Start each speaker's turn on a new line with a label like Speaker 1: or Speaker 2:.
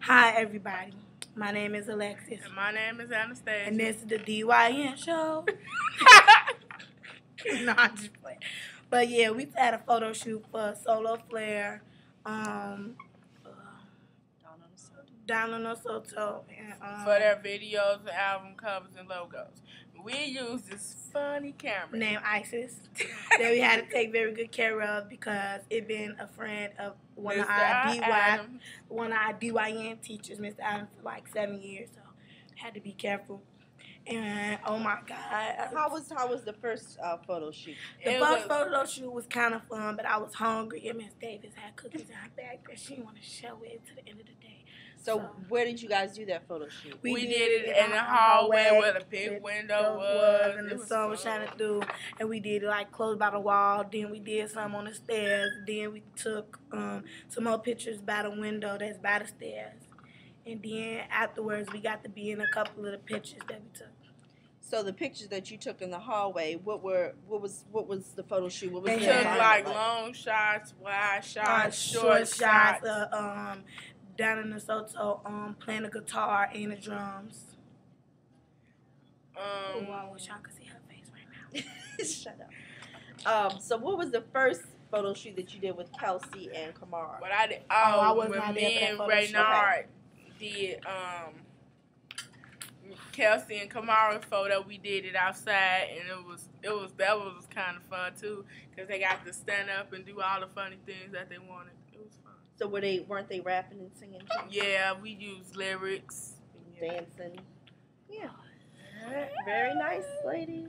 Speaker 1: Hi, everybody. My name is Alexis,
Speaker 2: And my name is Anastasia.
Speaker 1: and this is the DYN show. no, I'm just playing. But yeah, we had a photo shoot for Solar Flare, um, Down on Soto, and um,
Speaker 2: for their videos, album covers, and logos. We use this funny camera.
Speaker 1: named Isis that we had to take very good care of because it been a friend of one of
Speaker 2: Mr.
Speaker 1: our DY,
Speaker 2: Adam.
Speaker 1: one of our DYN teachers, Mr. Adams, for like seven years. So had to be careful. And oh my God,
Speaker 3: How was how was the first uh, photo shoot?
Speaker 1: the
Speaker 2: It
Speaker 1: first
Speaker 2: was-
Speaker 1: photo shoot was kind of fun, but I was hungry. And Miss Davis had cookies in her bag that she didn't want to show it to the end of the day.
Speaker 3: So,
Speaker 1: So-
Speaker 3: where did you guys do that photo shoot?
Speaker 2: We,
Speaker 1: We
Speaker 2: did,
Speaker 1: did
Speaker 2: it
Speaker 1: it
Speaker 2: in the
Speaker 1: in
Speaker 2: hallway where the
Speaker 1: hallway
Speaker 2: big window was.
Speaker 1: and the
Speaker 2: was
Speaker 1: sun was shining through, and we did it like close by the wall. Then we did some on the stairs. Then we took um, some more pictures by the window that's by the stairs. And then afterwards, we got to be in a couple of the pictures that we took.
Speaker 3: So the pictures that you took in the hallway, what were what was what was the photo shoot? What was
Speaker 1: They
Speaker 2: took
Speaker 1: had-
Speaker 2: like long shots, wide
Speaker 1: Uh,
Speaker 2: shots,
Speaker 1: short
Speaker 2: short,
Speaker 1: shots,
Speaker 2: shots.
Speaker 1: uh, um, down in the Soto, um, playing the guitar and the drums. Oh,
Speaker 2: um,
Speaker 1: I wish y'all could see her face right now.
Speaker 3: Shut up. Um, so what was the first photo shoot that you did with Kelsey and Kamara?
Speaker 2: What I did, oh,
Speaker 1: I was
Speaker 2: when
Speaker 1: not
Speaker 2: me
Speaker 1: there for that
Speaker 2: and
Speaker 1: photo shoot.
Speaker 2: Raynard did um Kelsey and Kamara photo, we did it outside, and it was it was that was kind of fun too, cause they got to stand up and do all the funny things that they wanted. It was fun.
Speaker 3: So were they weren't they rapping and singing, too?
Speaker 2: Yeah, we used lyrics.
Speaker 3: dancing? Yeah. Very nice, ladies.